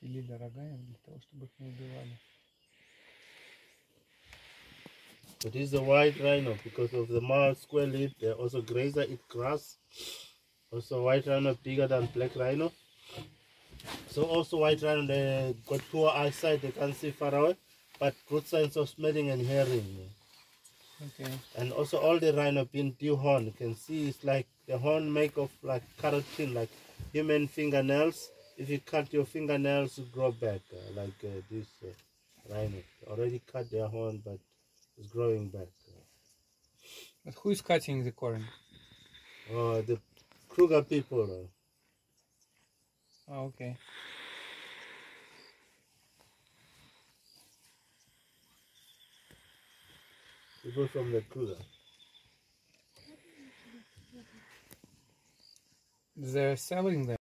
пилили для того, чтобы их не убивали. But this is a white rhino because of the mouth square lip. They also grazer, eat grass. Also white rhino bigger than black rhino. So also white rhino they got poor eyesight, they can't see far away, but good sense of smelling and hearing. Okay. And also all the rhino being dehorn, you can see it's like the horn make of like keratin, like human fingernails. If you cut your fingernails, it grow back uh, like uh, this uh, rhino. Already cut their horn, but it's growing back. But who is cutting the corn? Uh, the Kruger people. Uh, Oh, okay. people from the Kruger. They're selling them.